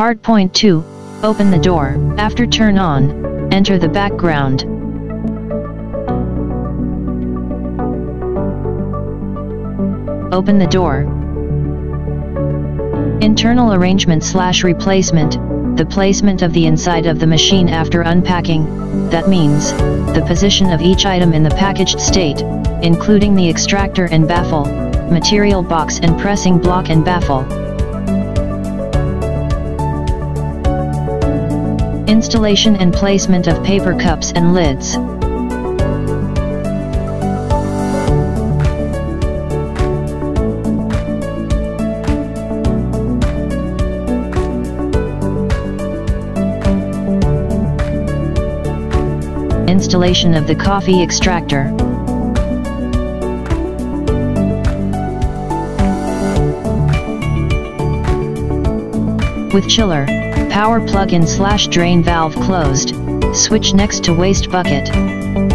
Hard point 2, open the door, after turn on, enter the background. Open the door. Internal arrangement slash replacement, the placement of the inside of the machine after unpacking, that means, the position of each item in the packaged state, including the extractor and baffle, material box and pressing block and baffle. Installation and placement of paper cups and lids. Installation of the coffee extractor. With chiller, power plug-in slash drain valve closed, switch next to waste bucket.